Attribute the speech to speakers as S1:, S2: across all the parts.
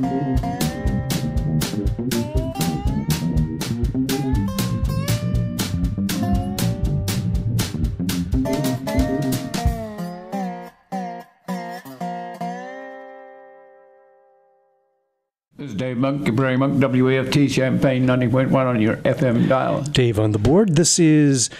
S1: This is Dave Monk, Prairie Monk, WEFT Champaign 90.1 on your FM dial.
S2: Dave on the board. This is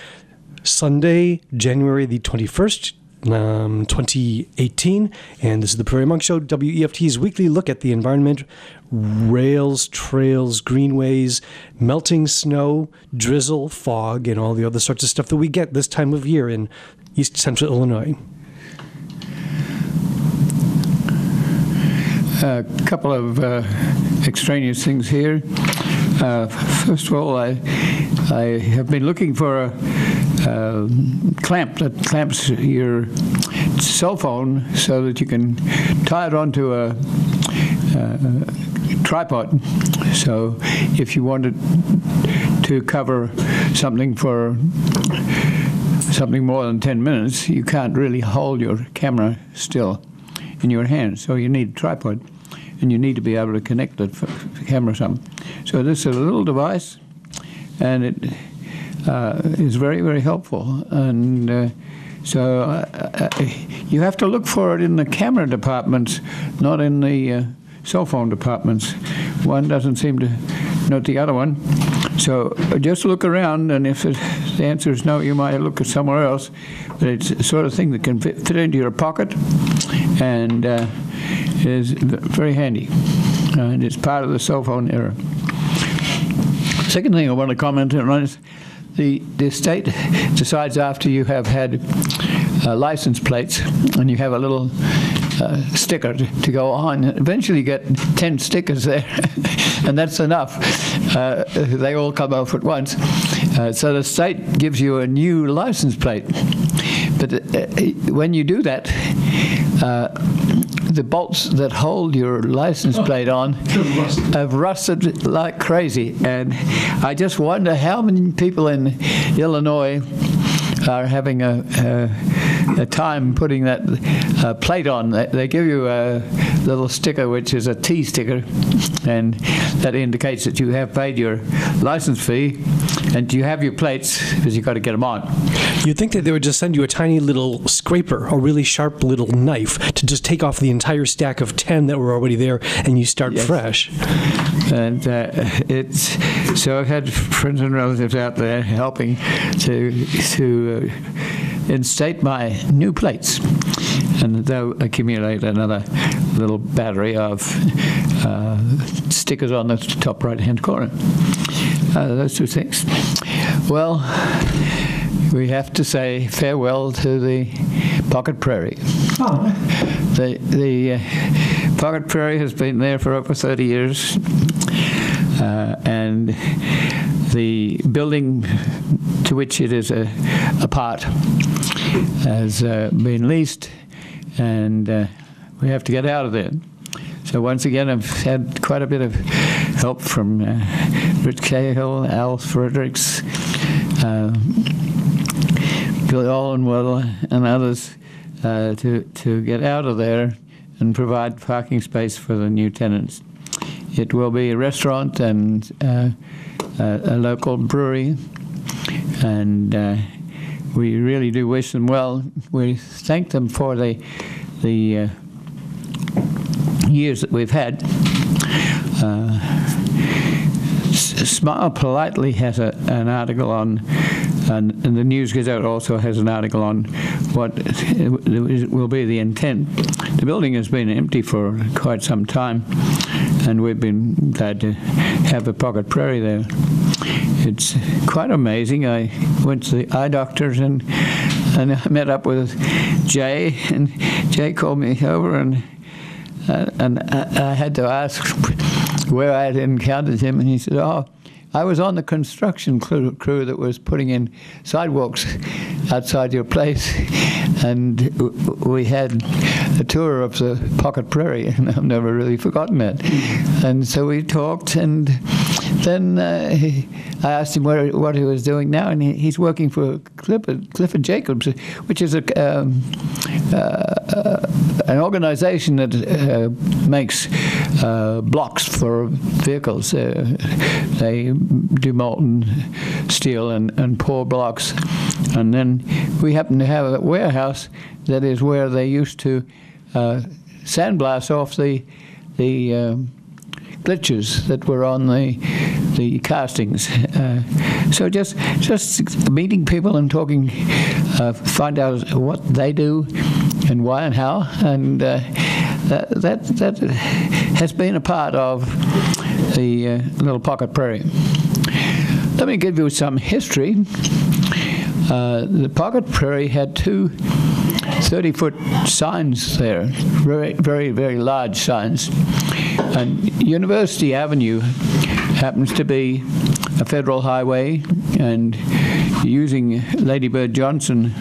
S2: Sunday, January the 21st, um, 2018, and this is the Prairie Monk Show, WEFT's weekly look at the environment, rails, trails, greenways, melting snow, drizzle, fog, and all the other sorts of stuff that we get this time of year in East Central Illinois.
S1: A couple of uh, extraneous things here. Uh, first of all, I, I have been looking for a, uh clamp that clamps your cell phone so that you can tie it onto a, a tripod. So if you wanted to cover something for something more than 10 minutes, you can't really hold your camera still in your hand. So you need a tripod, and you need to be able to connect the camera some. So this is a little device, and it uh, is very, very helpful. And uh, so uh, uh, you have to look for it in the camera departments, not in the uh, cell phone departments. One doesn't seem to note the other one. So just look around, and if it, the answer is no, you might look at somewhere else. But it's the sort of thing that can fit, fit into your pocket and uh, is very handy. And it's part of the cell phone era. Second thing I want to comment on is the, the state decides after you have had uh, license plates and you have a little uh, sticker to, go on. Eventually, you get 10 stickers there, and that's enough. Uh, they all come off at once. Uh, so the state gives you a new license plate. But uh, when you do that, uh, the bolts that hold your license plate on have rusted like crazy. And I just wonder how many people in Illinois are having a, a, a time putting that uh, plate on. They, they give you a little sticker, which is a T sticker, and that indicates that you have paid your license fee and you have your plates because you've got to get them on.
S2: You'd think that they would just send you a tiny little scraper, a really sharp little knife, to just take off the entire stack of 10 that were already there and you start
S1: Yes.
S2: fresh.
S1: And uh, it's so I've had friends and relatives out there helping to to uh, instate my new plates, and they'll accumulate another little battery of uh, stickers on the top right-hand corner. Uh, those two things. Well, we have to say farewell to the pocket prairie. The, the uh, Pocket Prairie has been there for over 30 years, uh, and the building to which it is a, a part has uh, been leased, and uh, we have to get out of there. So once again, I've had quite a bit of help from uh, Rich Cahill, Al Fredericks, uh, Bill Allenwell, and others uh, to, to get out of there and provide parking space for the new tenants. It will be a restaurant and uh, a, a local brewery, and uh, we really do wish them well. We thank them for the, the uh, years that we've had. Uh, Smile Politely has a, an article on, and, and the News Gazette also has an article on what will be the intent. The building has been empty for quite some time, and we've been glad to have a pocket prairie there. It's quite amazing. I went to the eye doctors and and I met up with Jay, and Jay called me over and uh, and I, I had to ask where I had encountered him, and he said, "Oh, I was on the construction crew, that was putting in sidewalks outside your place, and we had a tour of the Pocket Prairie, and I've never really forgotten that. And so we talked, and then uh, he, I asked him what, what he was doing now, and he, he's working for Clifford, Clifford Jacobs, which is a, um, an organization that uh, makes uh, blocks for vehicles. Uh, they do molten steel and, and pour blocks. And then we happen to have a warehouse that is where they used to uh, sandblast off the the um, glitches that were on the the castings. Uh, so just just meeting people and talking, uh, find out what they do and why and how, and uh, that, that that has been a part of the uh, Little Pocket Prairie. Let me give you some history. Uh, the Pocket Prairie had two 30 foot signs there, very, very, very large signs. And University Avenue happens to be a federal highway, and using Lady Bird Johnson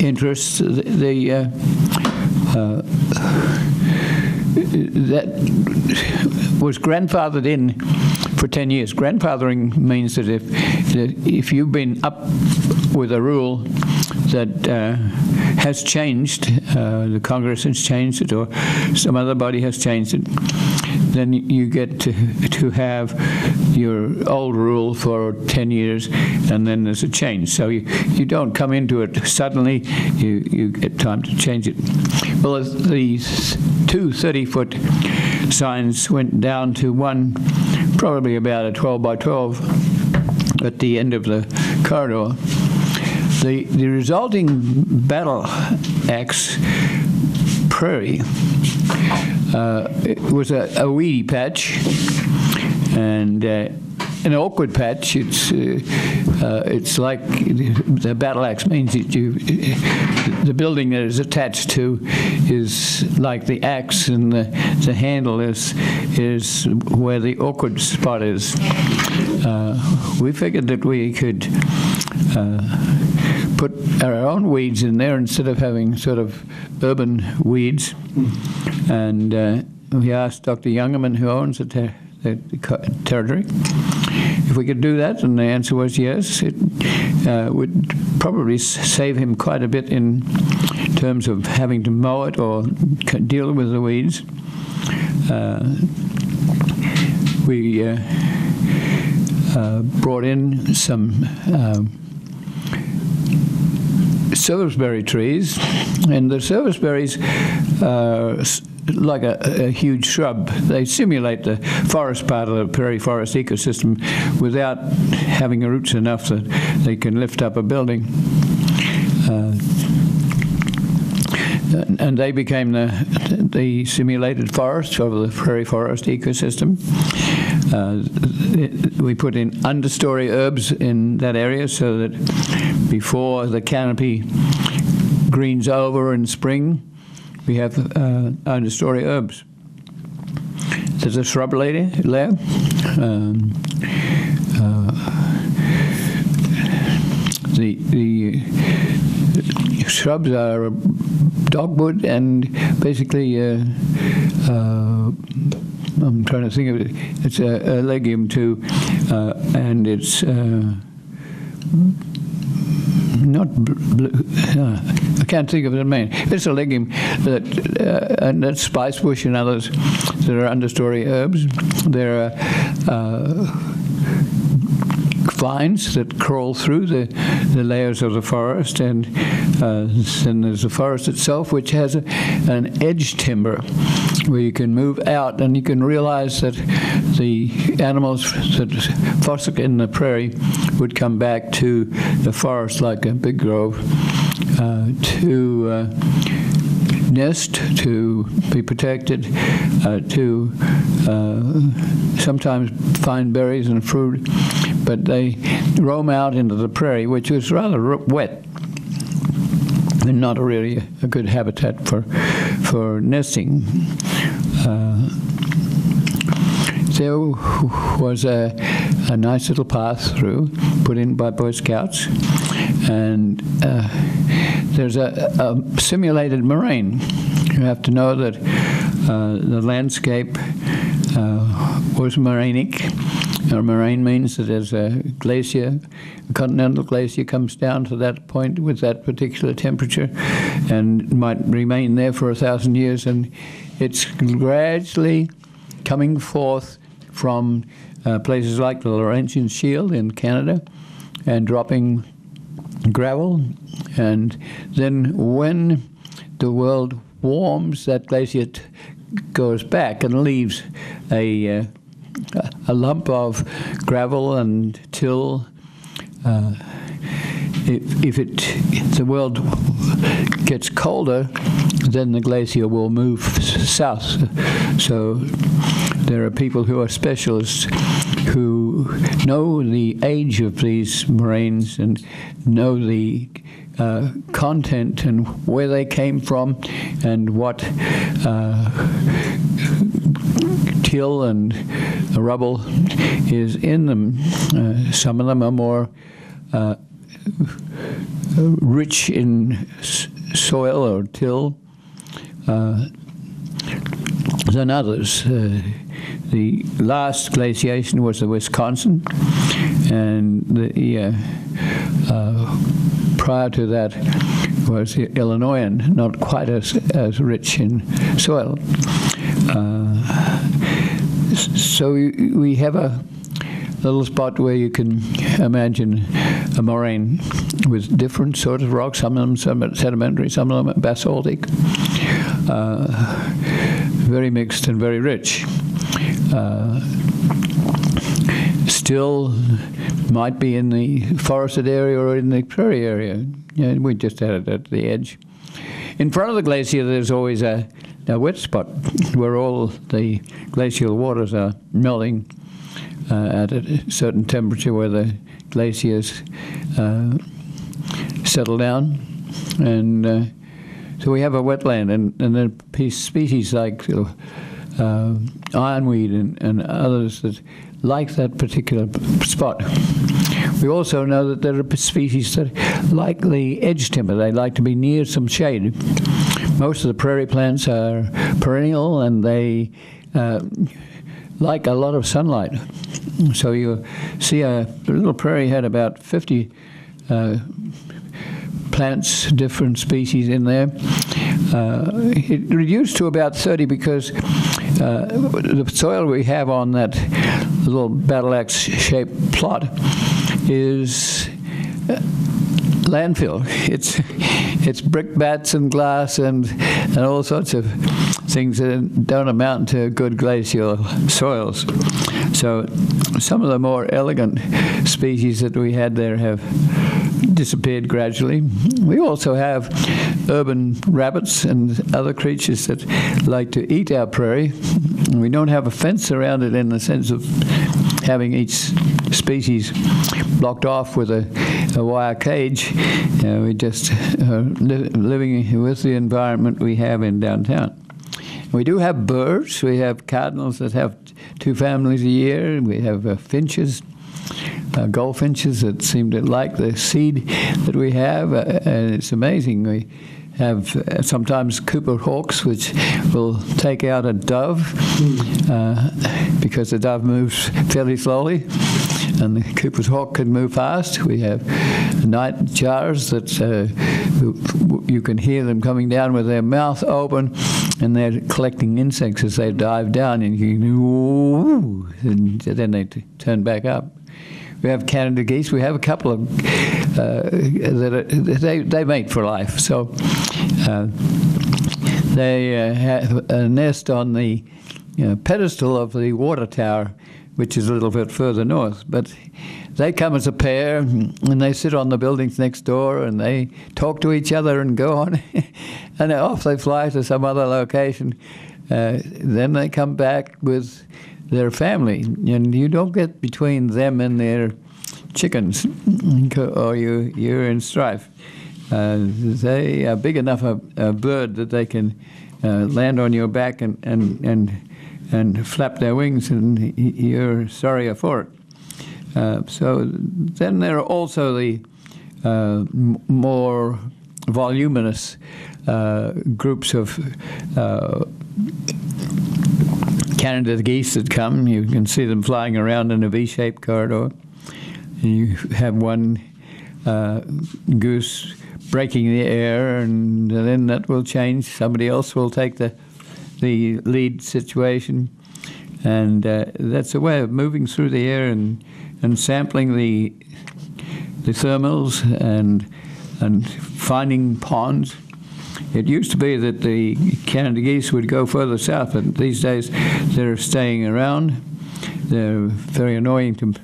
S1: interests, the, the uh, uh, that was grandfathered in for 10 years. Grandfathering means that if, that if you've been up with a rule that uh, has changed, uh, the Congress has changed it, or some other body has changed it, then you get to, to have your old rule for 10 years, and then there's a change. So you, you don't come into it suddenly, you, you get time to change it. Well, these two 30-foot signs went down to one, probably about a 12 by 12 at the end of the corridor. The, the resulting battle axe prairie uh, it was a, a, weedy patch and uh, an awkward patch. It's uh, uh, it's like the battle axe means that you the building that is attached to is like the axe, and the, the handle is is where the awkward spot is. Uh, we figured that we could put our own weeds in there instead of having sort of urban weeds. And uh, we asked Dr. Youngerman, who owns the, ter the, territory, if we could do that, and the answer was yes. It uh, would probably save him quite a bit in terms of having to mow it or deal with the weeds. Uh, we uh, uh, brought in some um, serviceberry trees, and the serviceberries are like a, a, huge shrub. They simulate the forest part of the prairie forest ecosystem without having roots enough that they can lift up a building. Uh, and they became the, the simulated forest of the prairie forest ecosystem. Uh, we put in understory herbs in that area so that before the canopy greens over in spring, we have uh, understory herbs. There's a shrub layer. Um, uh, the, the shrubs are dogwood and basically uh, uh, I'm trying to think of it. It's a, a legume too, uh, and it's uh, not. Uh, I can't think of in Maine. It's a legume that, uh, and that's spice bush and others that are understory herbs. There are uh, vines that crawl through the, the layers of the forest, and uh, then there's the forest itself, which has a, an edge timber where you can move out and you can realize that the animals that foster in the prairie would come back to the forest like a big grove uh, to uh, nest, to be protected, uh, to uh, sometimes find berries and fruit, but they roam out into the prairie, which is rather wet and not really a good habitat for for nesting. Uh, there was a, a nice little path through put in by Boy Scouts, and uh, there's a, a, simulated moraine. You have to know that uh, the landscape uh, was morainic, A moraine means that there's a glacier, a continental glacier comes down to that point with that particular temperature and might remain there for a thousand years. And it's gradually coming forth from uh, places like the Laurentian Shield in Canada and dropping gravel. And then when the world warms, that glacier goes back and leaves a, uh, a lump of gravel and till. Uh, if, if it if the world gets colder, then the glacier will move south. So there are people who are specialists who know the age of these moraines and know the uh, content and where they came from and what uh, till and rubble is in them. Uh, some of them are more uh, rich in soil or till uh, than others. Uh, the last glaciation was the Wisconsin, and the uh, prior to that was the Illinoisan, not quite as, as rich in soil. Uh, so we, have a little spot where you can imagine a moraine with different sorts of rocks, some of them sediment- sedimentary, some of them basaltic, uh, very mixed and very rich. Uh, still might be in the forested area or in the prairie area. Yeah, we just had it at the edge. In front of the glacier, there's always a, a wet spot where all the glacial waters are melting uh, at a certain temperature where the glaciers uh, settle down. And uh, so we have a wetland, and, and then pe- species like uh, ironweed and, and others that like that particular spot. We also know that there are species that like the edge timber. They like to be near some shade. Most of the prairie plants are perennial, and they uh, like a lot of sunlight. So you see a little prairie had about 50 uh, plants, different species in there. Uh, it reduced to about 30 because uh, the soil we have on that little battle axe shaped plot is uh, landfill. It's it's brick bats and glass and and all sorts of things that don't amount to good glacial soils. So some of the more elegant species that we had there have disappeared gradually. We also have urban rabbits and other creatures that like to eat our prairie. We don't have a fence around it in the sense of having each species blocked off with a, a wire cage. Uh, we just are li- living with the environment we have in downtown. We do have birds. We have cardinals that have two families a year. We have uh, finches, uh, goldfinches that seem to like the seed that we have. Uh, and it's amazing. We have uh, sometimes Cooper hawks, which will take out a dove uh, because the dove moves fairly slowly. And the Cooper's hawk can move fast. We have night jars that uh, you can hear them coming down with their mouth open, and they're collecting insects as they dive down, and you ooh, and then they t- turn back up. We have Canada geese. We have a couple of uh, that are, they they mate for life. So uh, they uh, have a nest on the know, pedestal of the water tower, which is a little bit further north. But they come as a pair, and they sit on the buildings next door, and they talk to each other and go on, and off they fly to some other location. Uh, then they come back with their family, and you don't get between them and their chickens, or you you're in strife. Uh, they are big enough a, a bird that they can uh, land on your back and and and and flap their wings, and you're sorrier for it. Uh, so then there are also the uh, more voluminous uh, groups of uh, Canada geese that come. You can see them flying around in a V-shaped corridor. You have one uh, goose breaking the air, and then that will change. Somebody else will take the the lead situation, and uh, that's a way of moving through the air and and sampling the the thermals and and finding ponds. It used to be that the Canada geese would go further south, but these days they're staying around. They're very annoying to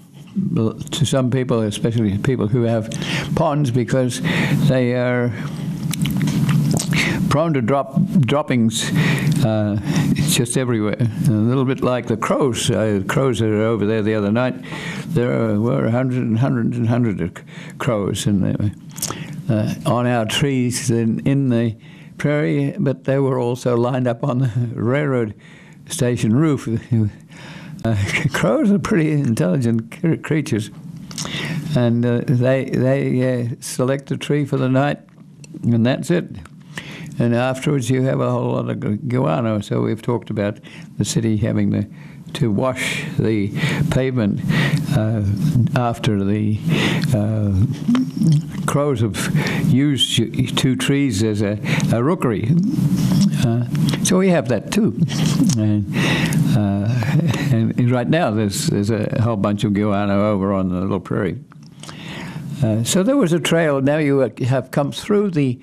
S1: to some people, especially people who have ponds, because they are prone to drop droppings uh, just everywhere. A little bit like the crows. Uh, crows that were over there the other night. There were hundreds and hundreds and hundreds of crows and they were, uh, on our trees in, in the prairie, but they were also lined up on the railroad station roof. Uh, crows are pretty intelligent creatures, and uh, they they uh, select a tree for the night, and that's it. And afterwards, you have a whole lot of guano. So we've talked about the city having the to wash the pavement uh, after the uh, crows have used two trees as a, a rookery. Uh, so we have that too. And, uh, and, right now there's, there's a whole bunch of guano over on the little prairie. Uh, so there was a trail. Now you have come through the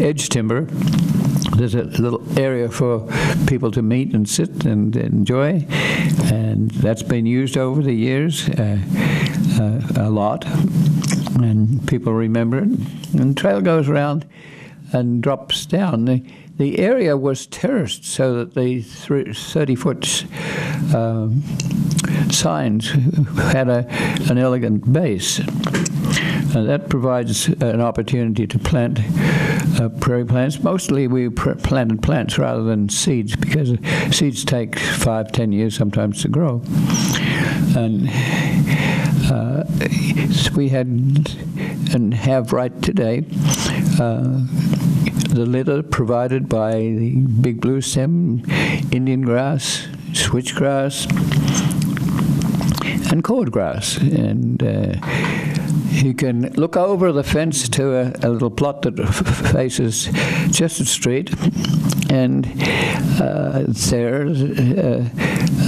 S1: edge timber. There's a little area for people to meet and sit and enjoy, and that's been used over the years uh, uh, a lot, and people remember it. And the trail goes around and drops down. The, the area was terraced so that the 30 foot um, signs had a, an elegant base. Uh, that provides an opportunity to plant uh, prairie plants. Mostly we planted plants rather than seeds because seeds take five, ten years sometimes to grow. And uh, we had and have right today uh, the litter provided by the big blue stem, Indian grass, switchgrass, and cordgrass. And uh, you can look over the fence to a, a little plot that faces Chester Street, and uh, there's a,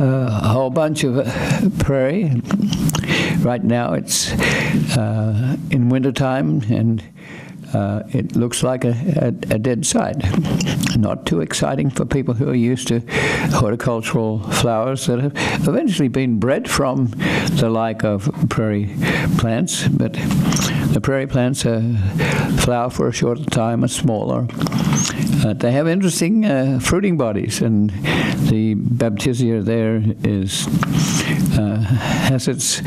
S1: uh, a, whole bunch of uh, prairie. Right now it's uh, in wintertime, and uh, it looks like a, a, a, dead site. Not too exciting for people who are used to horticultural flowers that have eventually been bred from the like of prairie plants, but the prairie plants uh, flower for a short time, are smaller. Uh, they have interesting uh, fruiting bodies, and the baptisia there is uh, has its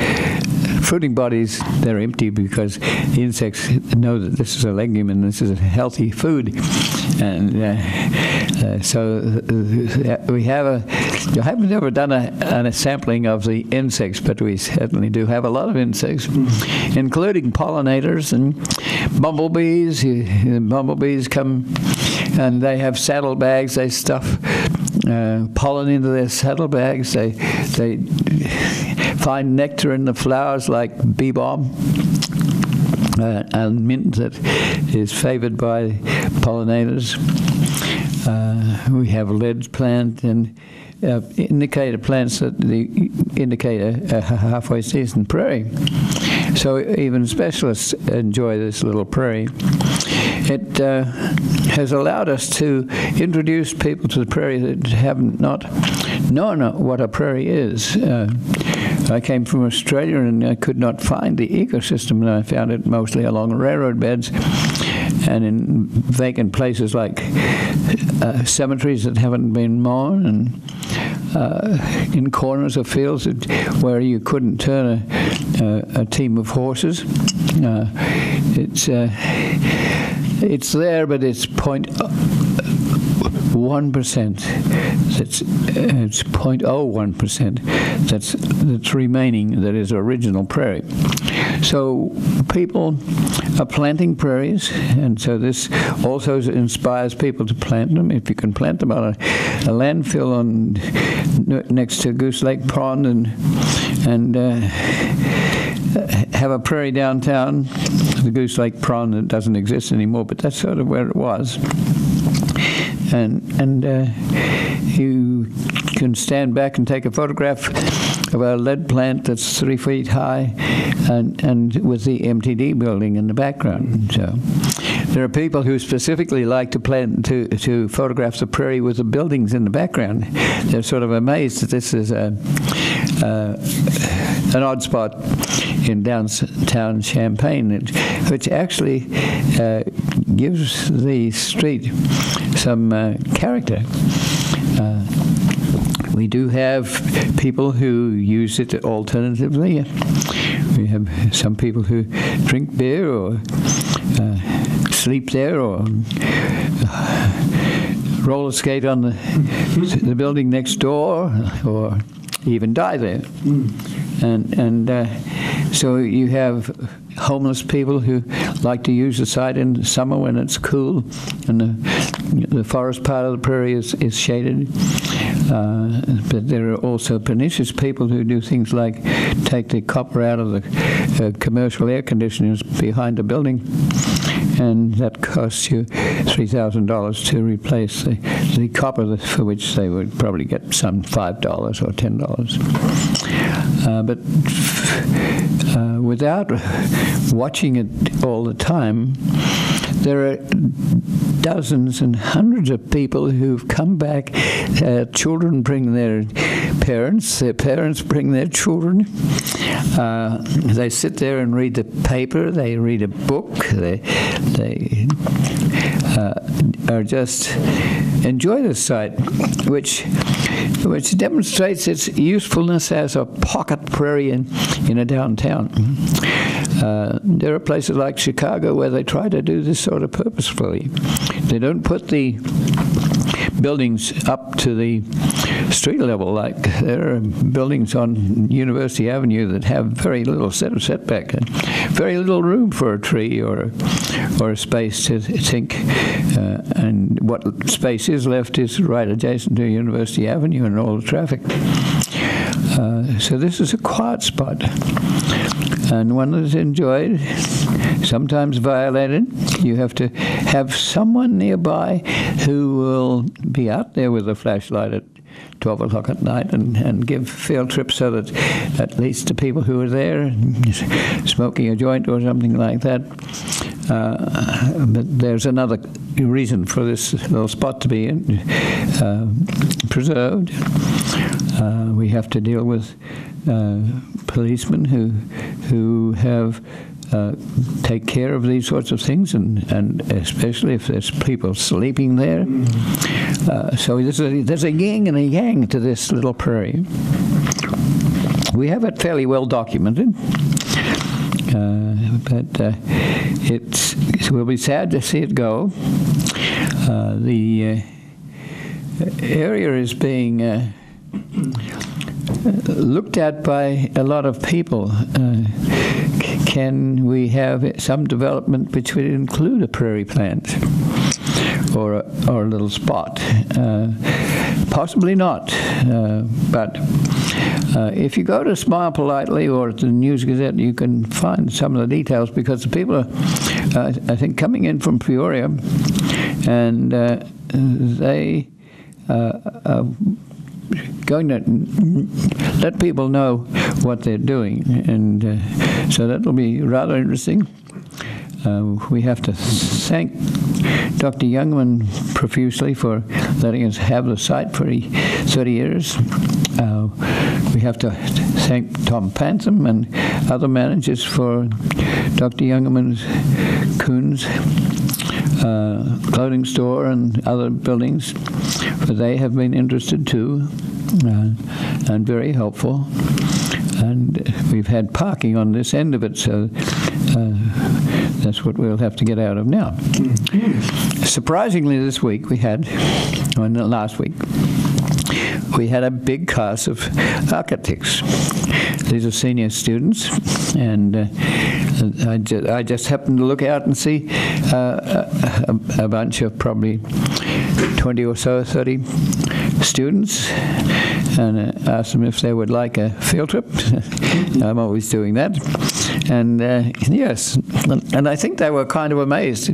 S1: fruiting bodies. They're empty because the insects know that this is a legume and this is a healthy food, and uh, uh, so uh, we have a. I haven't ever done a, a sampling of the insects, but we certainly do have a lot of insects, including pollinators and bumblebees. Bumblebees come and they have saddlebags. They stuff uh, pollen into their saddlebags. They they find nectar in the flowers like bee balm. Uh, and mint that is favored by pollinators. Uh, we have lead plant and uh, indicator plants that the indicate a, a halfway season prairie. So even specialists enjoy this little prairie. It uh, has allowed us to introduce people to the prairie that have not known what a prairie is. Uh, I came from Australia and I could not find the ecosystem, and I found it mostly along railroad beds and in vacant places like uh, cemeteries that haven't been mown and uh, in corners of fields where you couldn't turn a, a, a team of horses. Uh, it's uh, it's there, but it's point one percent. That's it's 0.01%. That's that's remaining. That is original prairie. So people are planting prairies, and so this also inspires people to plant them. If you can plant them on a, a landfill on next to Goose Lake Pond and and uh, have a prairie downtown, the Goose Lake Pond that doesn't exist anymore, but that's sort of where it was. And and uh, you can stand back and take a photograph of a lead plant that's three feet high and, and with the MTD building in the background. So there are people who specifically like to plant to, to photograph the prairie with the buildings in the background. They're sort of amazed that this is a, an odd spot in downtown Champaign, which actually uh, gives the street some uh, character. Uh, we do have people who use it alternatively. We have some people who drink beer or uh, sleep there or uh, roller skate on the, the building next door or even die there. Mm. And, and uh, so you have homeless people who like to use the site in summer when it's cool and the, the forest part of the prairie is, is shaded. Uh, but there are also pernicious people who do things like take the copper out of the uh, commercial air conditioners behind a building, and that costs you $3,000 to replace the, the copper for which they would probably get some $5 or $10. Uh, but uh, without watching it all the time, there are dozens and hundreds of people who've come back. Uh, children bring their parents, their parents bring their children. Uh, they sit there and read the paper, they read a book, they, they uh, are just enjoy the site, which which demonstrates its usefulness as a pocket prairie in, in a downtown. Uh, there are places like Chicago where they try to do this sort of purposefully. They don't put the buildings up to the street level. Like there are buildings on University Avenue that have very little set of setback and very little room for a tree or or a space to think. Uh, and what space is left is right adjacent to University Avenue and all the traffic. Uh, so this is a quiet spot and one that is enjoyed, sometimes violated. You have to have someone nearby who will be out there with a flashlight at 12 o'clock at night and, and give field trips so that at least the people who are there smoking a joint or something like that. Uh, but there's another reason for this little spot to be uh, preserved. Uh, we have to deal with uh, policemen who who have uh, take care of these sorts of things, and, and especially if there's people sleeping there. Uh, so there's a, there's a yin and a yang to this little prairie. We have it fairly well documented, but uh, it's, it will be sad to see it go. Uh, the area is being looked at by a lot of people. Uh, can we have some development which would include a prairie plant or a, little spot? Uh, possibly not, uh, but uh, if you go to Smile Politely or the News Gazette, you can find some of the details because the people are, uh, I think, coming in from Peoria and uh, they going to let people know what they're doing, and uh, so that'll be rather interesting. Uh, we have to thank Dr. Youngman profusely for letting us have the site for 30 years. Uh, we have to thank Tom Pansom and other managers for Dr. Youngman's Kuhn's uh, clothing store and other buildings, for they have been interested too uh, and very helpful. And we've had parking on this end of it, so uh, that's what we'll have to get out of now. Surprisingly, this week we had, or last week, we had a big class of architects. These are senior students, and uh, I, ju- I just happened to look out and see uh, a, a bunch of probably 20 or so, 30 students, and uh, asked them if they would like a field trip. I'm always doing that. And uh, yes, and I think they were kind of amazed.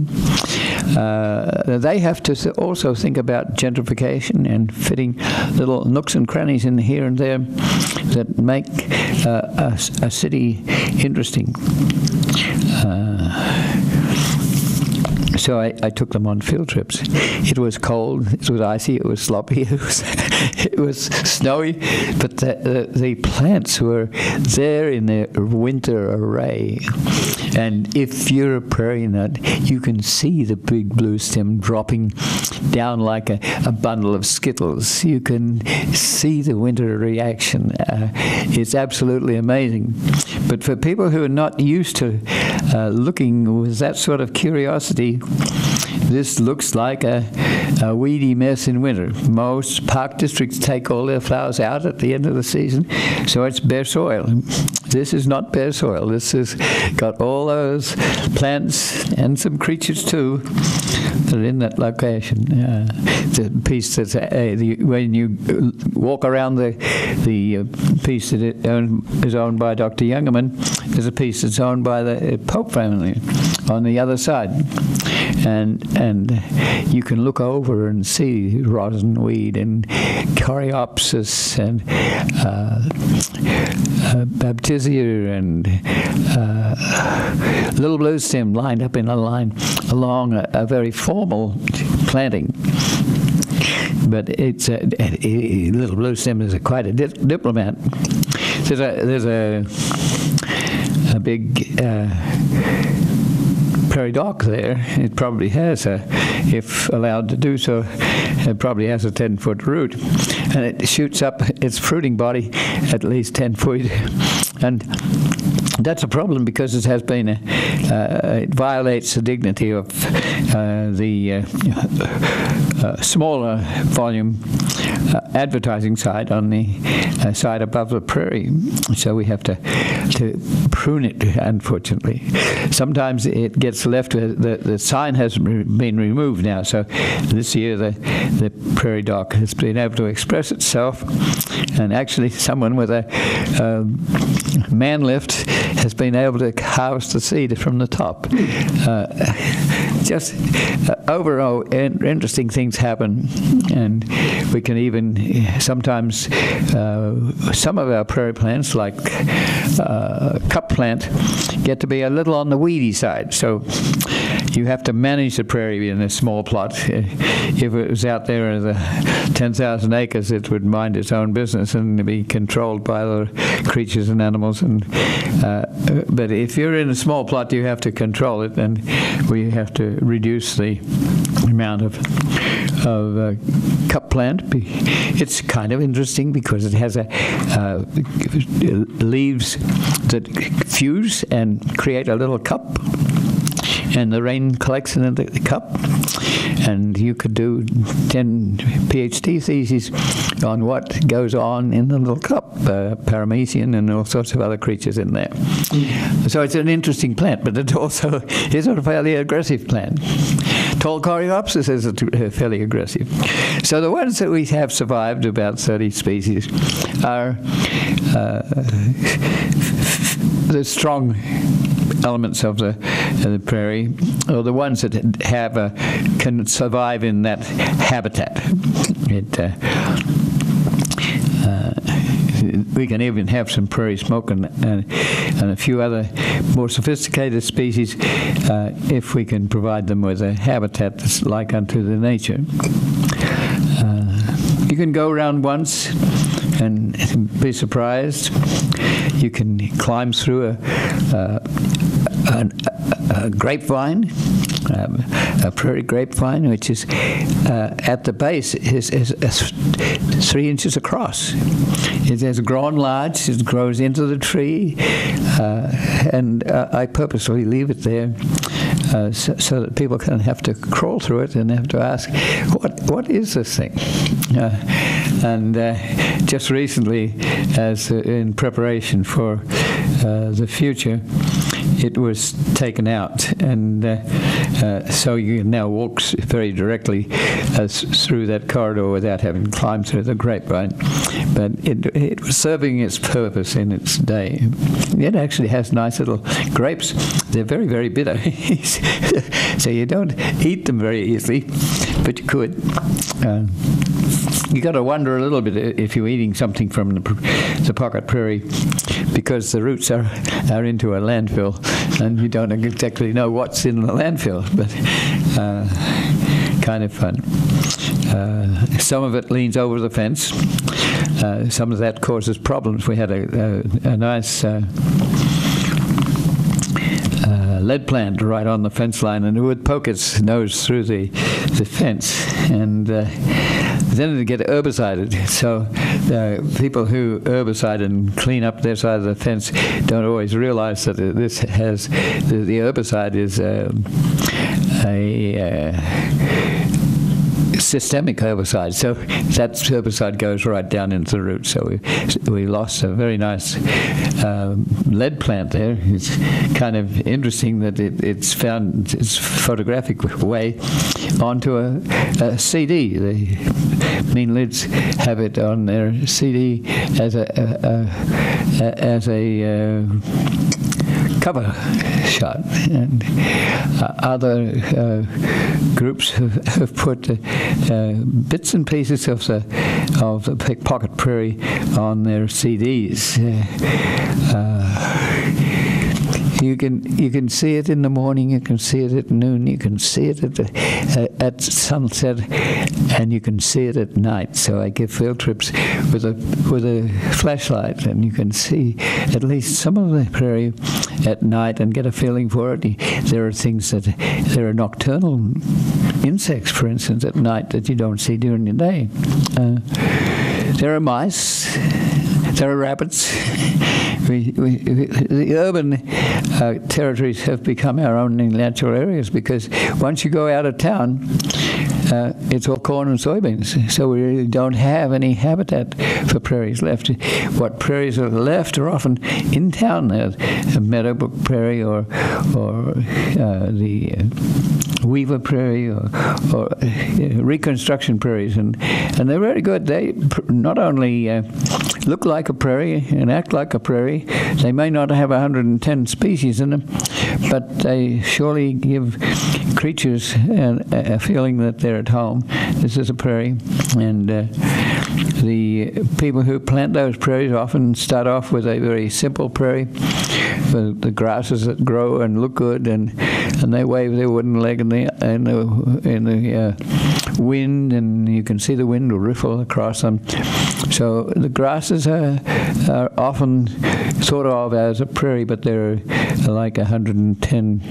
S1: Uh, they have to also think about gentrification and fitting little nooks and crannies in here and there that make uh, a, a city interesting. So I, I took them on field trips. It was cold, it was icy, it was sloppy, it was, it was snowy, but the, the, the plants were there in their winter array. And if you're a prairie nut, you can see the big blue stem dropping down like a, a bundle of skittles. You can see the winter reaction. Uh, it's absolutely amazing. But for people who are not used to uh, looking with that sort of curiosity, this looks like a, a weedy mess in winter. Most park districts take all their flowers out at the end of the season, so it's bare soil. This is not bare soil. This has got all those plants and some creatures too that are in that location. Uh, the piece that's uh, the, when you walk around the the uh, piece that it own, is owned by Dr. Youngerman, there's a piece that's owned by the Pope family on the other side, and and you can look over and see rosinweed and coreopsis and uh, uh, baptisia and uh, little blue stem lined up in a line along a, a very formal planting. But it's a, a- a- little blue stem is a, quite a di- diplomat. There's a there's a a big uh, prairie dock there. It probably has a, if allowed to do so, it probably has a 10 foot root. And it shoots up its fruiting body at least 10 feet. And that's a problem because it has been, a, uh, it violates the dignity of uh, the uh, uh, smaller volume uh, advertising side on the side above the prairie. So we have to, to prune it, unfortunately. Sometimes it gets left, the, the sign has been removed now. So this year the, the prairie dock has been able to express itself. And actually, someone with a um, man lift has been able to harvest the seed from the top. Uh, just uh, overall in- interesting things happen, and we can even uh, sometimes uh, some of our prairie plants, like uh, cup plant, get to be a little on the weedy side. So you have to manage the prairie in a small plot. Uh, If it was out there as a 10,000 acres, it would mind its own business and be controlled by the creatures and animals. And uh, but if you're in a small plot, you have to control it, and we have to reduce the amount of of uh, cup plant. It's kind of interesting because it has a uh, leaves that fuse and create a little cup and the rain collects in the cup. And you could do 10 PhD theses on what goes on in the little cup, uh, paramecium and all sorts of other creatures in there. So it's an interesting plant, but it also is a fairly aggressive plant. Tall Coreopsis is a t- uh, fairly aggressive. So the ones that we have survived, about 30 species, are uh, the strong elements of the, of the prairie, or the ones that have a, can survive in that habitat. It, uh, uh, we can even have some prairie smoke and, and, and a few other more sophisticated species uh, if we can provide them with a habitat that's like unto the nature. Uh, you can go around once and be surprised. You can climb through a, a, a grapevine, um, a prairie grapevine, which is uh, at the base is, is, is three inches across. It has grown large. It grows into the tree, uh, and uh, I purposely leave it there uh, so, so, that people can have to crawl through it and have to ask, what what is this thing? Uh, and uh, just recently, as in preparation for the future, it was taken out, and uh, uh, so you can now walk very directly uh, through that corridor without having climbed through the grapevine. But it, it was serving its purpose in its day. It actually has nice little grapes. They're very, very bitter, so you don't eat them very easily, but you could. Uh, you got to wonder a little bit if you're eating something from the, the pocket prairie because the roots are, are into a landfill and you don't exactly know what's in the landfill, but uh, kind of fun. Uh, some of it leans over the fence. Uh, some of that causes problems. We had a, a, a nice uh, lead plant right on the fence line, and it would poke its nose through the, the fence. And uh, then it get herbicided. So uh, people who herbicide and clean up their side of the fence don't always realize that this has the, the herbicide is um, a. Uh, systemic herbicide. So that herbicide goes right down into the root. So we, we lost a very nice um, lead plant there. It's kind of interesting that it, it's found its photographic way onto a, a CD. The mean lids have it on their CD as a, a, a as a uh, cover shot. And uh, other uh, groups have, have put uh, bits and pieces of the of the pocket prairie on their CDs. You can you can see it in the morning. You can see it at noon. You can see it at uh, at sunset, and you can see it at night. So I give field trips with a with a flashlight, and you can see at least some of the prairie at night and get a feeling for it. There are things that there are nocturnal insects, for instance, at night that you don't see during the day. Uh, there are mice. There are rabbits. We, we, the urban uh, territories have become our only natural areas because once you go out of town, uh, it's all corn and soybeans. So we really don't have any habitat for prairies left. What prairies are left are often in town. A meadowbrook prairie or, or uh, the uh, Weaver Prairie or, or uh, Reconstruction prairies, and and they're very good. They not only uh, look like a prairie and act like a prairie. They may not have 110 species in them, but they surely give creatures a feeling that they're at home. This is a prairie, and uh, the people who plant those prairies often start off with a very simple prairie, the, the grasses that grow and look good, and and they wave their wooden leg in the in the in the uh, wind, and you can see the wind riffle across them. So the grasses are, are often thought of as a prairie, but they're like 110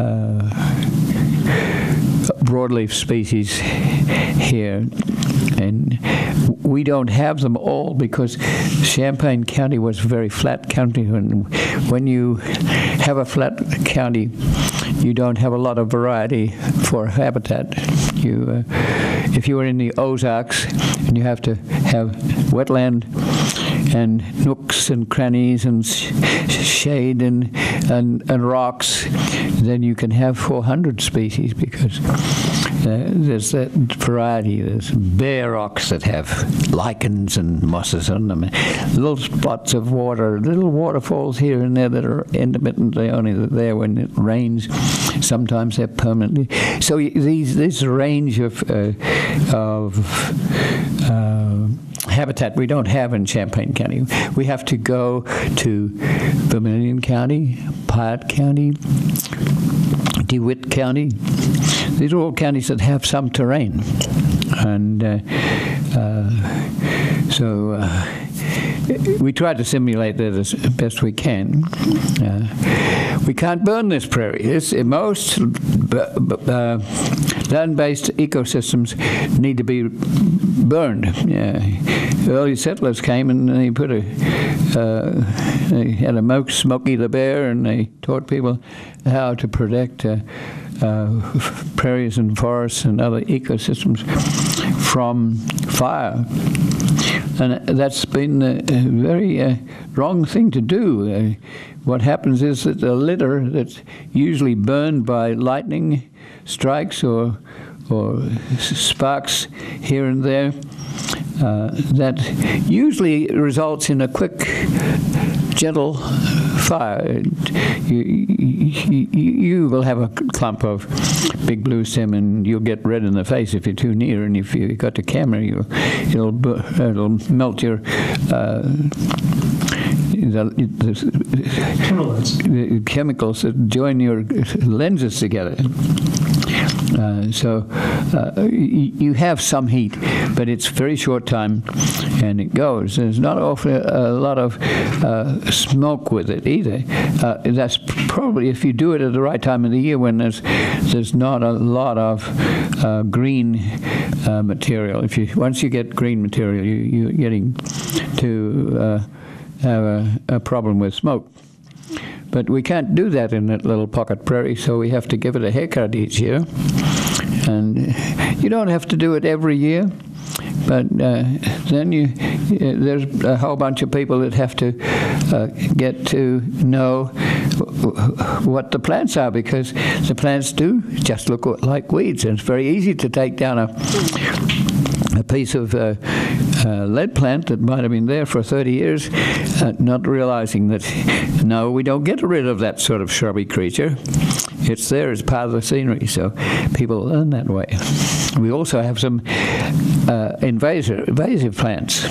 S1: uh, broadleaf species here. And we don't have them all because Champaign County was a very flat county. And when you have a flat county, you don't have a lot of variety for habitat. You, uh, if you were in the Ozarks and you have to have wetland and nooks and crannies and shade and, and, and rocks, then you can have 400 species because uh, there's that variety. There's bare rocks that have lichens and mosses on them, little spots of water, little waterfalls here and there that are intermittently only there when it rains. Sometimes they're permanently. So these this range of uh, of uh, habitat we don't have in Champaign County. We have to go to Vermilion County, Piatt County, DeWitt County. These are all counties that have some terrain. And uh, uh, so uh, we try to simulate that as best we can. Uh, we can't burn this prairie. It's, most uh, land-based ecosystems need to be burned. early settlers came and they put a uh, they had a Smokey the Bear, and they taught people how to protect uh, uh, prairies and forests and other ecosystems from fire. And that's been a, a very uh, wrong thing to do. Uh, what happens is that the litter that's usually burned by lightning strikes or, or sparks here and there, uh, that usually results in a quick, gentle fire. You, you, you, will have a clump of big blue stem and you'll get red in the face if you're too near. And if you've got the camera, you, it'll, it'll melt your. Uh, the, the, the, chemicals that join your lenses together. Uh, so uh, you have some heat, but it's very short time, and it goes. There's not often a lot of uh, smoke with it either. Uh, that's probably if you do it at the right time of the year when there's there's not a lot of uh, green uh, material. If you once you get green material, you, you're getting to have a, a problem with smoke. But we can't do that in that little pocket prairie, so we have to give it a haircut each year. And you don't have to do it every year, but uh, then you there's a whole bunch of people that have to uh, get to know what the plants are because the plants do just look like weeds, and it's very easy to take down a a piece of uh, uh, lead plant that might have been there for 30 years, uh, not realizing that no, we don't get rid of that sort of shrubby creature. It's there as part of the scenery, so people learn that way. We also have some uh, invasive, invasive plants,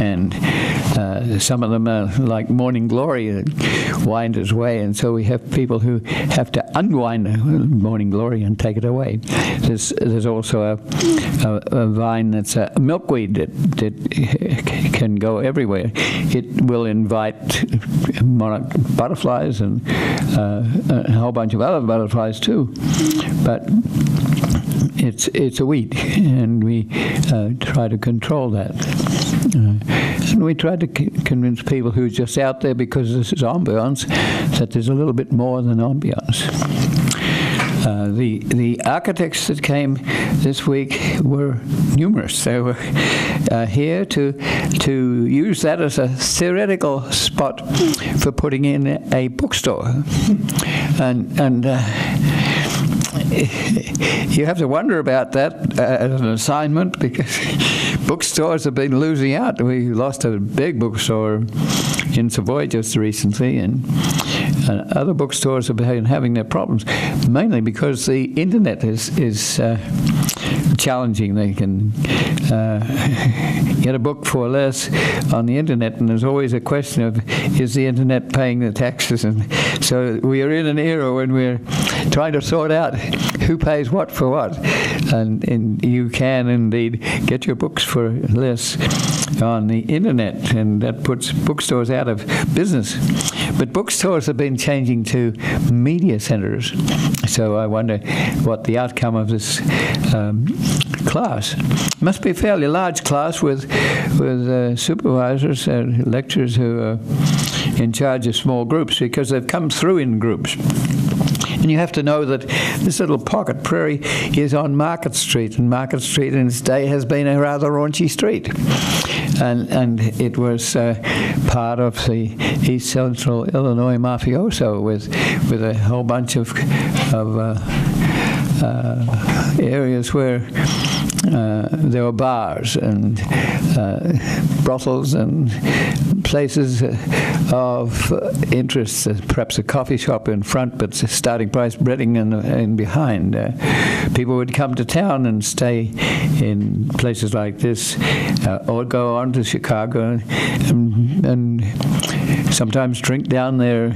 S1: and uh, some of them are like morning glory that wind its way, and so we have people who have to unwind the morning glory and take it away. There's, there's also a, a, a vine that's a milkweed that, that can go everywhere. It will invite monarch butterflies and uh, a whole bunch of other butterflies too. But it's it's a weed, and we uh, try to control that. Uh, and we try to convince people who are just out there because this is ambiance that there's a little bit more than ambiance. Uh, the the architects that came this week were numerous. They were uh, here to to use that as a theoretical spot for putting in a bookstore, and and. Uh, you have to wonder about that uh, as an assignment because bookstores have been losing out. We lost a big bookstore in Savoy just recently, and uh, other bookstores have been having their problems, mainly because the internet is is uh, challenging. They can uh, get a book for less on the internet, and there's always a question of is the internet paying the taxes? And so we are in an era when we're trying to sort out who pays what for what, and, and you can indeed get your books for less on the internet, and that puts bookstores out of business. But bookstores have been changing to media centers, so I wonder what the outcome of this um, class must be a fairly large class with with uh, supervisors and lecturers who are in charge of small groups because they've come through in groups. And you have to know that this little pocket prairie is on Market Street, and Market Street in its day has been a rather raunchy street. And, and it was uh, part of the East Central Illinois mafioso with, with a whole bunch of, of uh, uh, areas where uh, there were bars and uh, brothels and places of interest, uh, perhaps a coffee shop in front, but starting price breading in, in behind. Uh, people would come to town and stay in places like this, uh, or go on to Chicago and, and, sometimes drink down their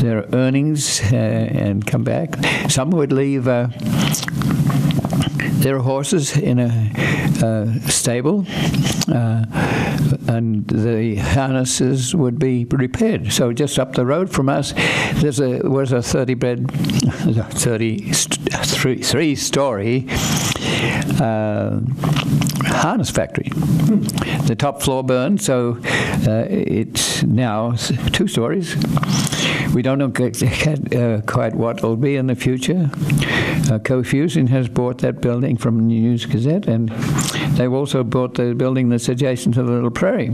S1: their earnings and come back. Some would leave their horses in a uh, stable, uh, and the harnesses would be repaired. So just up the road from us, there's a was a 30 bed, 30 st- three, three story uh, harness factory. The top floor burned, so uh, it's now two stories. We don't know uh, quite what will be in the future. Uh, Co-Fusion has bought that building from News Gazette, and they've also bought the building that's adjacent to the Little Prairie.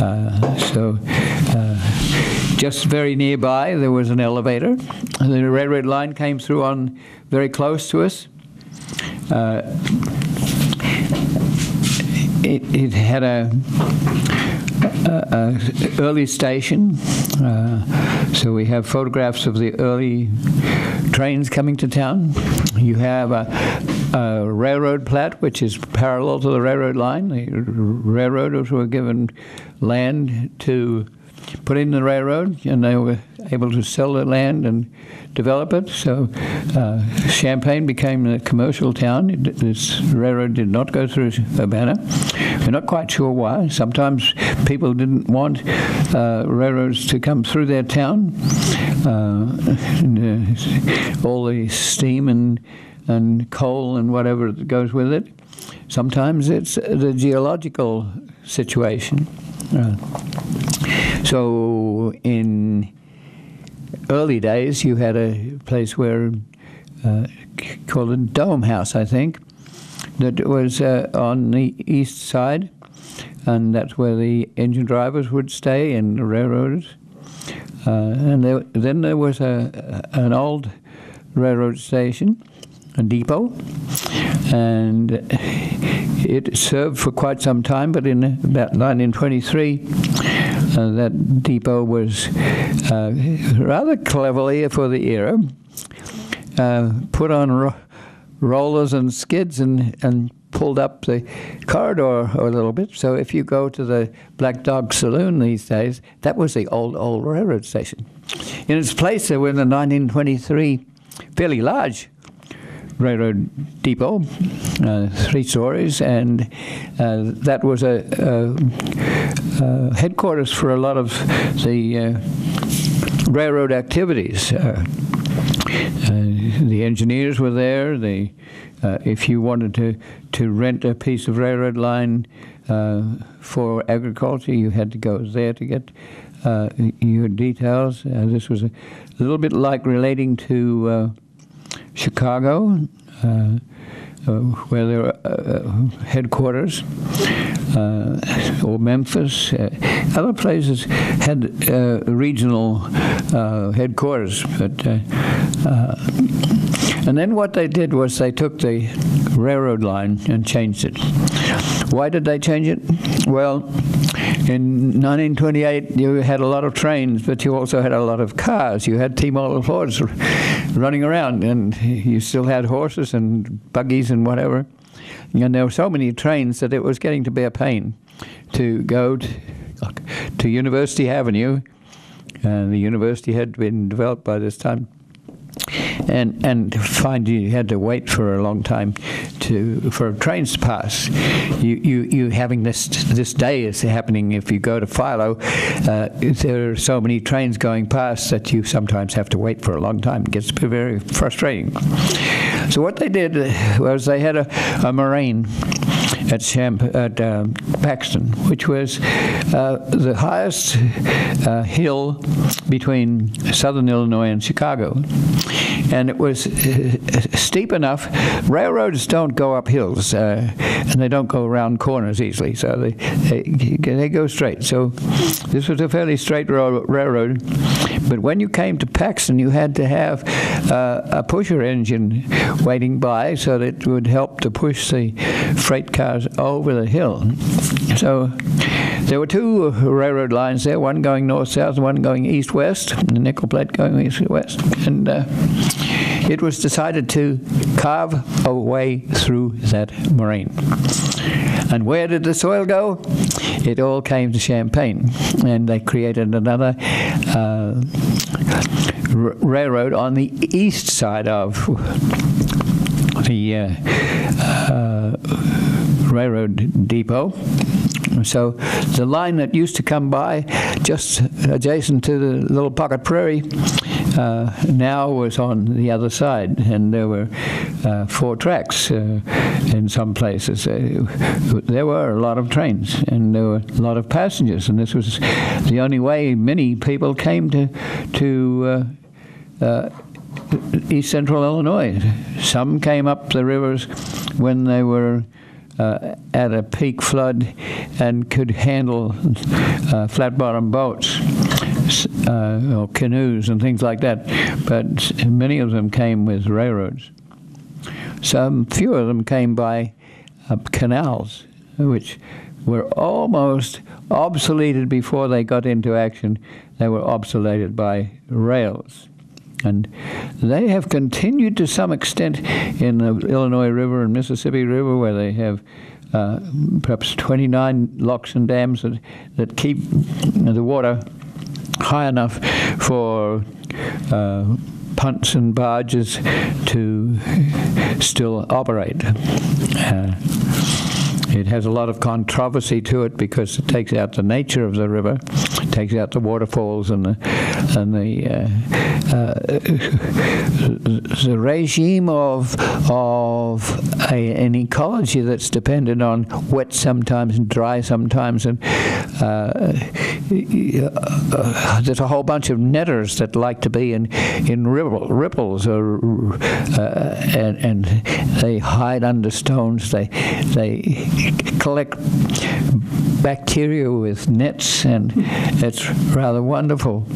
S1: Uh, so, uh, just very nearby, there was an elevator. and The railroad line came through on very close to us. Uh, it, it had a, a, a early station, uh, so we have photographs of the early trains coming to town. You have a, a railroad plat, which is parallel to the railroad line. The railroaders were given land to put in the railroad, and they were able to sell the land and develop it. So uh, Champaign became a commercial town. It, this railroad did not go through Urbana. We're not quite sure why. Sometimes people didn't want uh, railroads to come through their town. Uh, and, all the steam and and coal and whatever that goes with it. Sometimes it's the geological situation. Uh, so in early days, you had a place where uh, called a Dome House, I think, that was uh, on the east side, and that's where the engine drivers would stay and the railroaders. Uh, and there, then there was a, an old railroad station, a depot, and it served for quite some time. But in about 1923, uh, that depot was uh, rather cleverly for the era uh, put on rollers and skids and, and pulled up the corridor a little bit. So if you go to the Black Dog Saloon these days, that was the old, old railroad station. In its place, there was a 1923 fairly large railroad depot, uh, three stories, and uh, that was a, a, a headquarters for a lot of the uh, railroad activities. Uh, uh, the engineers were there. The, uh, if you wanted to, to rent a piece of railroad line uh, for agriculture, you had to go there to get uh, your details. Uh, this was a little bit like relating to uh, Chicago, where there were uh, headquarters, uh, or Memphis. Uh, other places had uh, regional uh, headquarters, but. Uh, uh, and then what they did was they took the railroad line and changed it. Why did they change it? Well, in 1928, you had a lot of trains, but you also had a lot of cars. You had T-Model Fords running around, and you still had horses and buggies and whatever. And there were so many trains that it was getting to be a pain to go to, to University Avenue. And the university had been developed by this time and and find you had to wait for a long time to for trains to pass. You you you having this this day is happening if you go to Philo. Uh, there are so many trains going past that you sometimes have to wait for a long time. It gets very frustrating. So what they did was they had a, a moraine at, at uh, Paxton, which was uh, the highest uh, hill between southern Illinois and Chicago. And it was uh, steep enough. Railroads don't go up hills, uh, and they don't go around corners easily, so they, they, they go straight. So this was a fairly straight ro- railroad. But when you came to Paxton, you had to have uh, a pusher engine waiting by so that it would help to push the freight cars over the hill. So there were two railroad lines there, one going north-south, and one going east-west, the nickel plate going east-west. And uh, it was decided to carve a way through that moraine. And where did the soil go? It all came to Champaign, and they created another uh, railroad on the east side of the uh, uh, railroad depot. So the line that used to come by just adjacent to the little pocket prairie uh, now was on the other side, and there were uh, four tracks uh, in some places. Uh, there were a lot of trains, and there were a lot of passengers, and this was the only way many people came to to uh, East Central Illinois. Some came up the rivers when they were uh, at a peak flood and could handle uh, flat bottom boats uh, or canoes and things like that. But many of them came with railroads. Some few of them came by uh, canals, which were almost obsoleted before they got into action. They were obsoleted by rails. And they have continued to some extent in the Illinois River and Mississippi River, where they have uh, perhaps 29 locks and dams that, that keep the water high enough for uh, punts and barges to still operate. Uh, it has a lot of controversy to it because it takes out the nature of the river, takes out the waterfalls and the and the uh, uh, the regime of of a, an ecology that's dependent on wet sometimes and dry sometimes, and uh, uh, there's a whole bunch of netters that like to be in in ripple, ripples or uh, and, and they hide under stones. They they collect bacteria with nets, and it's rather wonderful.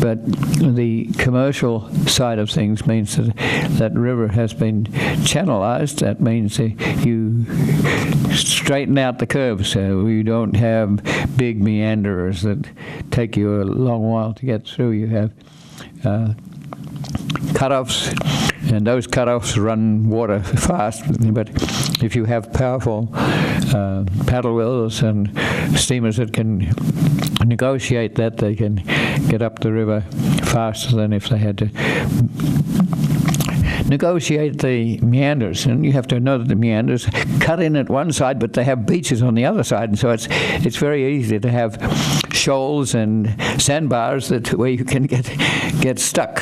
S1: But the commercial side of things means that that river has been channelized. That means that you straighten out the curves so you don't have big meanderers that take you a long while to get through. You have uh, cutoffs, and those cutoffs run water fast. But if you have powerful uh, paddle wheels and steamers that can negotiate that, they can get up the river faster than if they had to negotiate the meanders, and you have to know that the meanders cut in at one side, but they have beaches on the other side, and so it's it's very easy to have shoals and sandbars that where you can get get stuck.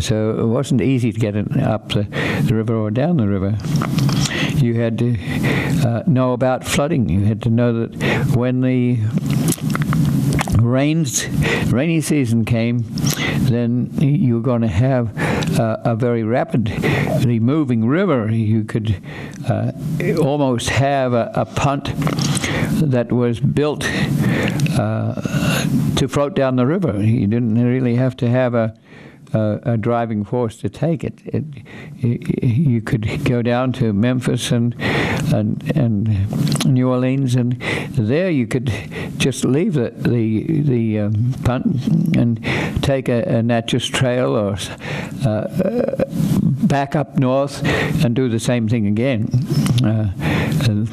S1: So it wasn't easy to get up the, the river or down the river. You had to uh, know about flooding. You had to know that when the rains, rainy season came, then you're going to have uh, a very rapidly moving river. You could uh, almost have a, a, punt that was built uh, to float down the river. You didn't really have to have a uh, a driving force to take it. It. You could go down to Memphis and, and and New Orleans, and there you could just leave the the, the um, punt and take a, a Natchez Trail or uh, back up north and do the same thing again. Uh,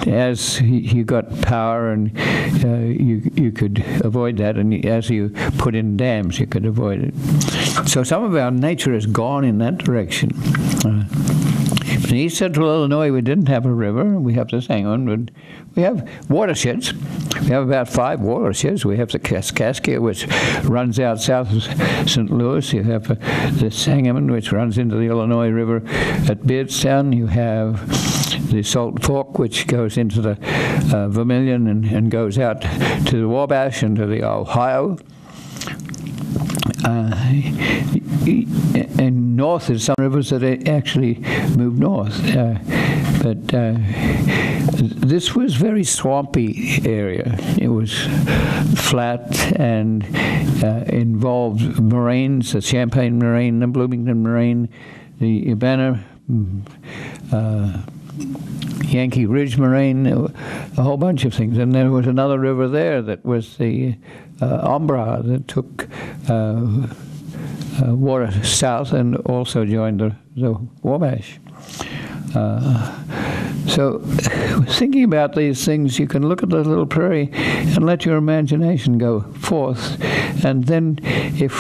S1: as you got power and uh, you you could avoid that, and as you put in dams, you could avoid it. So some of our nature has gone in that direction. Uh, in east central Illinois, we didn't have a river. We have the Sangamon, we have watersheds. We have about five watersheds. We have the Kaskaskia, which runs out south of St. Louis. You have uh, the Sangamon, which runs into the Illinois River at Beardstown. You have the Salt Fork, which goes into the uh, Vermilion and, and goes out to the Wabash and to the Ohio. Uh, and north is some rivers that actually move north. Uh, but uh, this was very swampy area. It was flat and uh, involved moraines, the Champaign Moraine, the Bloomington Moraine, the Urbana mm, uh, Yankee Ridge Moraine, a whole bunch of things. And there was another river there that was the uh, Embarras that took uh, uh, water south and also joined the, the Wabash. Uh, So, thinking about these things, you can look at the little prairie and let your imagination go forth. And then, if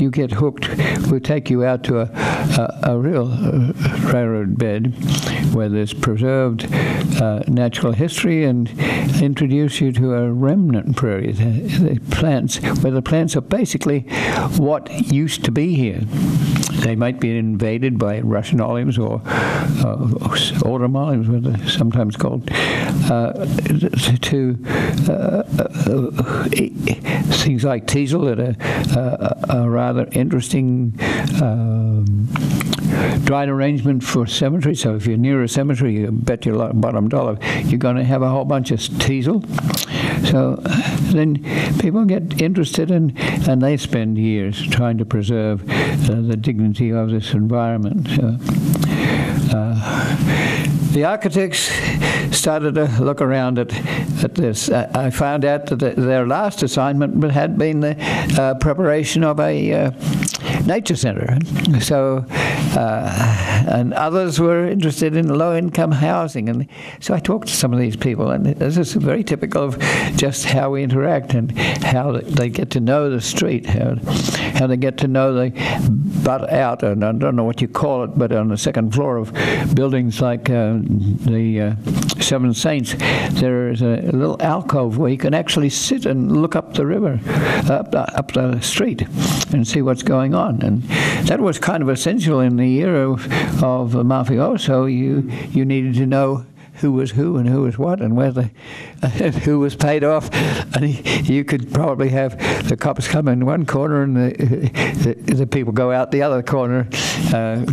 S1: you get hooked, we'll take you out to a, a, a real uh, railroad bed where there's preserved uh, natural history and introduce you to a remnant prairie, the, the plants, where the plants are basically what used to be here. They might be invaded by Russian olives or uh, autumn olives, what they're sometimes called, uh, to uh, uh, things like teasel that are a rather interesting um, dried arrangement for cemetery. So if you're near a cemetery, you bet your bottom dollar you're going to have a whole bunch of teasel. So then people get interested in, and they spend years trying to preserve uh, the dignity of this environment. So, uh, the architects started to look around at, at this. I found out that their last assignment had been the uh, preparation of a uh, nature center. So, uh, and others were interested in low-income housing. And so I talked to some of these people, and this is very typical of just how we interact and how they get to know the street, how, how they get to know the butt out, and I don't know what you call it, but on the second floor of buildings like uh, the uh, Seven Saints, there is a, little alcove where you can actually sit and look up the river, up the, up the street, and see what's going on. And that was kind of essential in the era of, of mafioso. You, you needed to know who was who and who was what and whether and who was paid off. And he, you could probably have the cops come in one corner and the, the, the people go out the other corner, uh,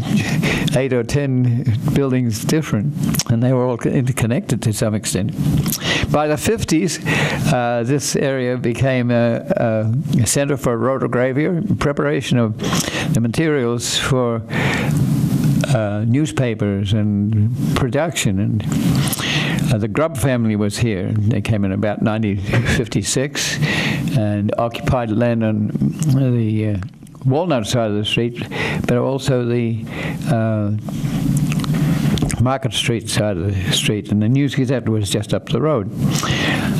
S1: eight or ten buildings different, and they were all interconnected to some extent. By the 50s, uh, this area became a, a center for rotogravure, preparation of the materials for uh, newspapers and production. And uh, the Grubb family was here. They came in about 1956 and occupied land on the uh, Walnut side of the street, but also the uh, Market Street side of the street, and the News Gazette was just up the road.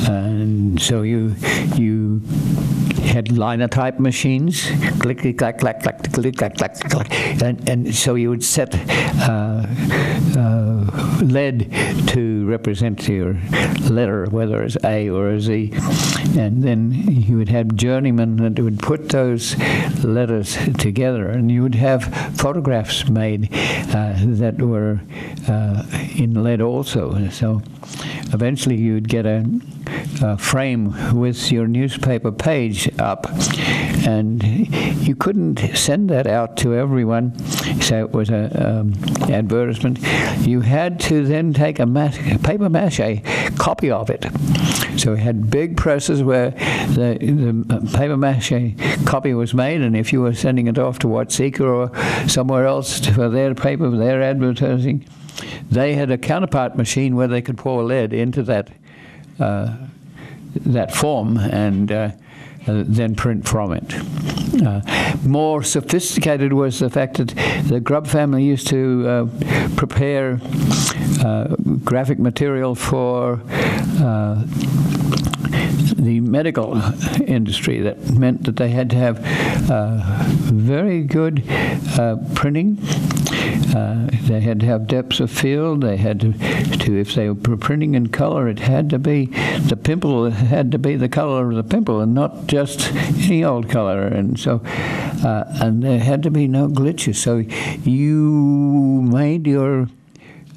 S1: And so you you had linotype machines, click, click, clack, clack, clack, click, clack, clack, clack, and, and so you would set uh, uh, lead to represent your letter, whether it's A or a Z, and then you would have journeymen that would put those letters together, and you would have photographs made uh, that were uh, in lead also. So eventually you'd get a, a, frame with your newspaper page up, and you couldn't send that out to everyone. So it was an um, advertisement. You had to then take a, a paper mache copy of it. So we had big presses where the, the paper mache copy was made, and if you were sending it off to Watseka or somewhere else for their paper, their advertising, they had a counterpart machine where they could pour lead into that uh, that form and uh, uh, then print from it. Uh, more sophisticated was the fact that the Grubb family used to uh, prepare uh, graphic material for the medical industry. That meant that they had to have uh, very good uh, printing. Uh, they had to have depths of field. They had to, to, if they were printing in color, it had to be the pimple had to be the color of the pimple and not just any old color. And so, uh, and there had to be no glitches. So you made your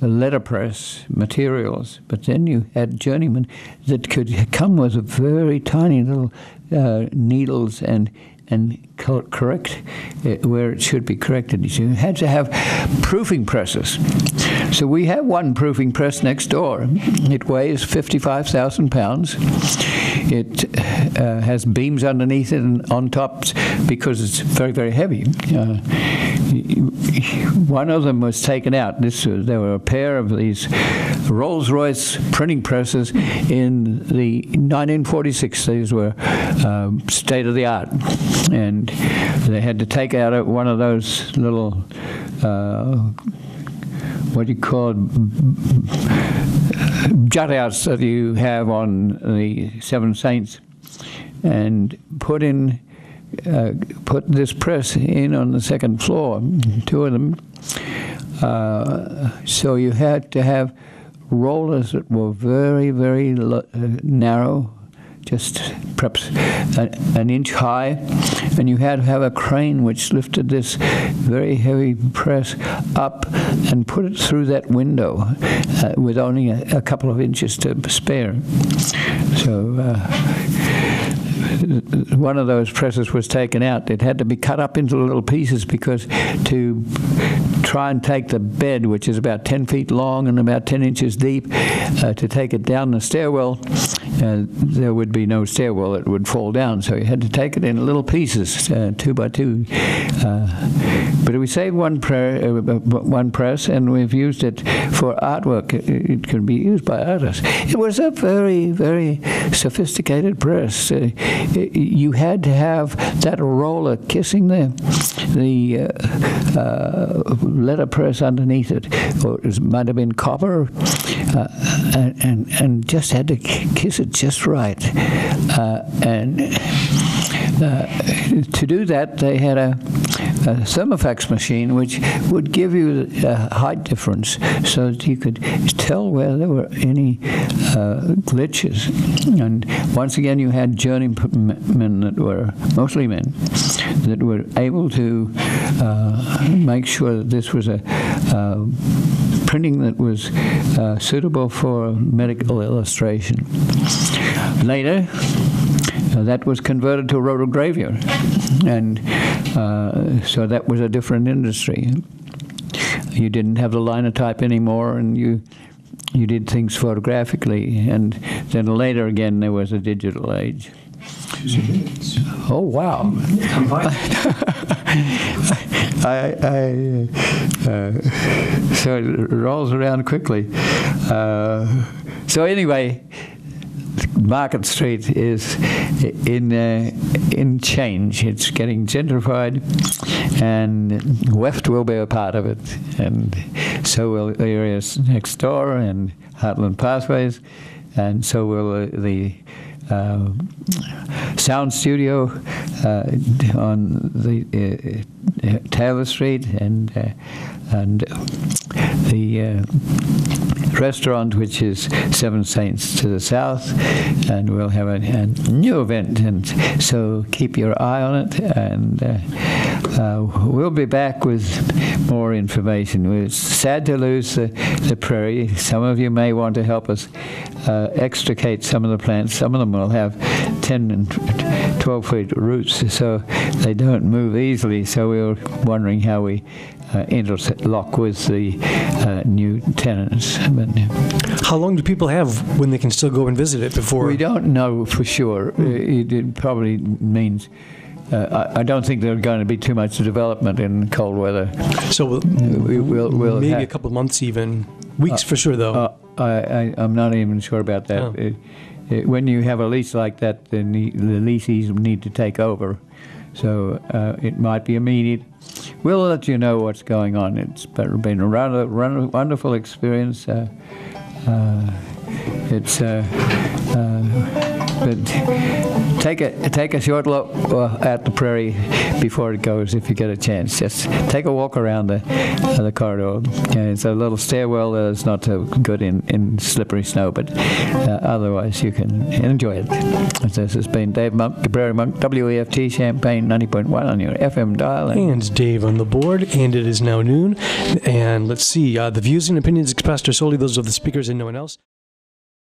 S1: letterpress materials, but then you had journeymen that could come with very tiny little uh, needles and and correct uh, where it should be corrected. You had to have proofing presses. So we have one proofing press next door. It weighs 55,000 pounds. It uh, has beams underneath it and on top because it's very, very heavy. Uh, one of them was taken out. This uh, there were a pair of these Rolls-Royce printing presses in the 1946. These were um, state of the art, and they had to take out one of those little. Uh, what you call jut outs that you have on the Seven Saints, and put in uh, put this press in on the second floor, two of them. Uh, so you had to have rollers that were very, very lo- uh, narrow, just perhaps a, an inch high, and you had to have a crane which lifted this very heavy press up and put it through that window uh, with only a, a couple of inches to spare. So. Uh, one of those presses was taken out. It had to be cut up into little pieces because to try and take the bed, which is about 10 feet long and about 10 inches deep, uh, to take it down the stairwell, uh, there would be no stairwell. It would fall down. So you had to take it in little pieces, uh, two by two. Uh, but we saved one, pre- uh, one press, and we've used it for artwork. It, it could be used by artists. It was a very, very sophisticated press. Uh, it- you had to have that roller kissing the the uh, uh, letterpress underneath it, or it might have been copper, uh, and, and and just had to kiss it just right. Uh, and uh, to do that, they had a, a thermofax machine which would give you a height difference so that you could tell where there were any uh, glitches. And once again, you had journeymen that were mostly men that were able to uh, make sure that this was a uh, printing that was uh, suitable for medical illustration. Later, uh, that was converted to a rotogravure, and uh, so that was a different industry. You didn't have the linotype anymore, and you you did things photographically, and then later again there was a digital age. Oh wow! I, I uh, so it rolls around quickly. Uh, so anyway, Market Street is in uh, in change. It's getting gentrified, and WEFT will be a part of it, and so will areas next door and Heartland Pathways, and so will uh, the. Uh, sound studio uh, on the uh, Taylor Street and uh, and the restaurant, which is Seven Saints to the south, and we'll have a, a new event, and so keep your eye on it, and uh, uh, we'll be back with more information. It's sad to lose the, the prairie. Some of you may want to help us uh, extricate some of the plants. Some of them will have 10 and 12 feet roots, so they don't move easily. So we were wondering how we uh, Lock with the uh, new tenants. But
S2: How long do people have when they can still go and visit it before?
S1: we don't know for sure. Uh, It, it probably means. Uh, I, I don't think there's going to be too much development in cold weather.
S2: So we'll,
S1: We will, we'll
S2: maybe
S1: ha-
S2: a couple of months, even weeks for sure, though.
S1: Uh, I, I, I'm not even sure about that.
S2: Oh.
S1: It- it- when you have a lease like that, then the, the leasees need to take over. So uh, it might be immediate. We'll let you know what's going on. It's been a rather, rather wonderful experience. Uh, uh, it's uh, uh, but take a take a short look uh, at the prairie before it goes if you get a chance. Just take a walk around the uh, the corridor. It's a little stairwell that's not so good in, in slippery snow, but uh, otherwise you can enjoy it. This has been Dave Monk, the Prairie Monk, WEFT Champaign 90.1 on your FM dial. and-
S2: and Dave on the board, and it is now noon. And let's see, uh, the views and opinions expressed are solely those of the speakers and no one else.